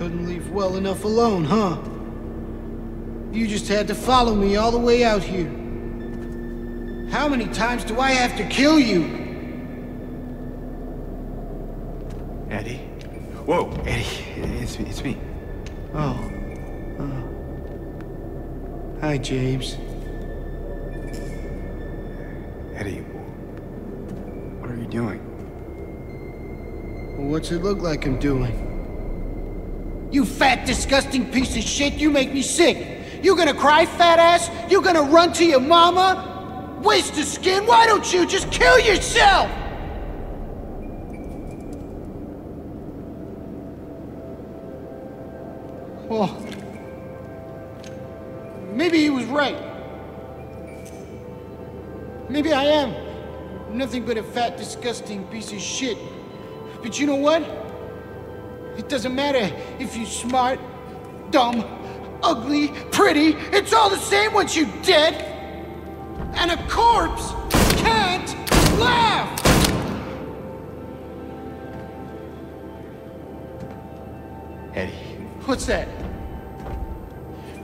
Couldn't leave well enough alone, huh? You just had to follow me all the way out here. How many times do I have to kill you? Eddie? Whoa, Eddie, it's, it's me. Oh. oh. Hi, James. Eddie, what are you doing? What's it look like I'm doing? You fat, disgusting piece of shit, you make me sick! You gonna cry, fat ass? You gonna run to your mama? Waste of skin, why don't you just kill yourself? Well, maybe he was right. Maybe I am nothing but a fat, disgusting piece of shit. But you know what? It doesn't matter if you're smart, dumb, ugly, pretty. It's all the same once you're dead. And a corpse can't laugh! Eddie. What's that?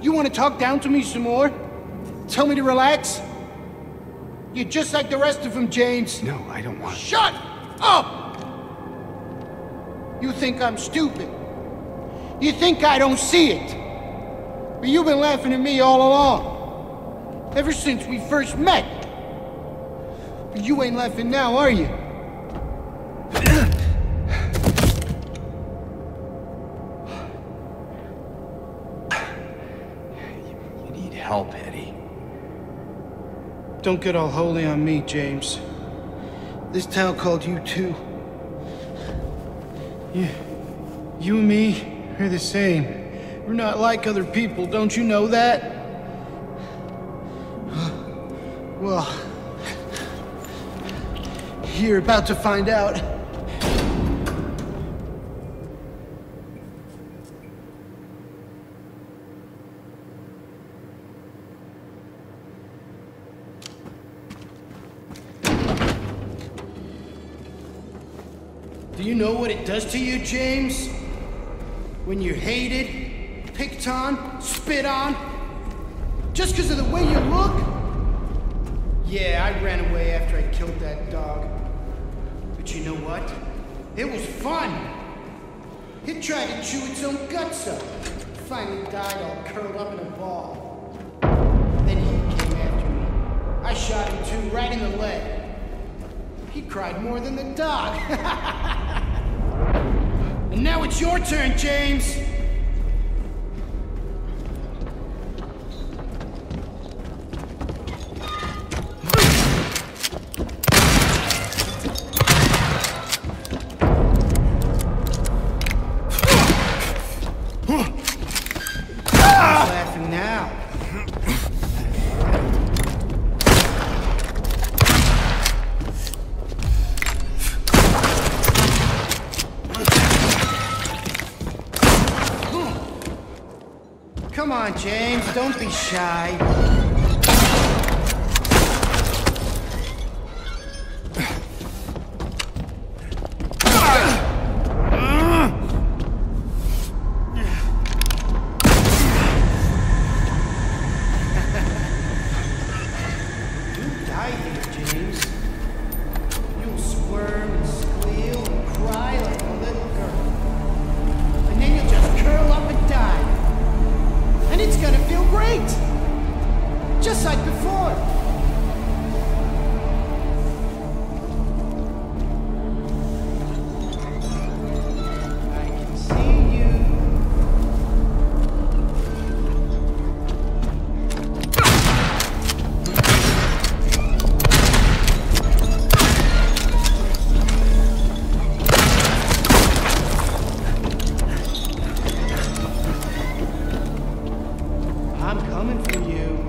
You want to talk down to me some more? Tell me to relax? You're just like the rest of them, James. No, I don't want... To. Shut up! You think I'm stupid. You think I don't see it. But you've been laughing at me all along. Ever since we first met. But you ain't laughing now, are you? You need help, Eddie. Don't get all holy on me, James. This town called you too. You, you and me we're the same. We're not like other people, don't you know that? Well, you're about to find out. Do you know what it does to you, James? When you're hated, picked on, spit on, just because of the way you look? Yeah, I ran away after I killed that dog. But you know what? It was fun. It tried to chew its own guts up. Finally died all curled up in a ball. Then he came after me. I shot him too, right in the leg. He cried more than the dog. and now it's your turn, James. On, James, don't be shy. coming for you.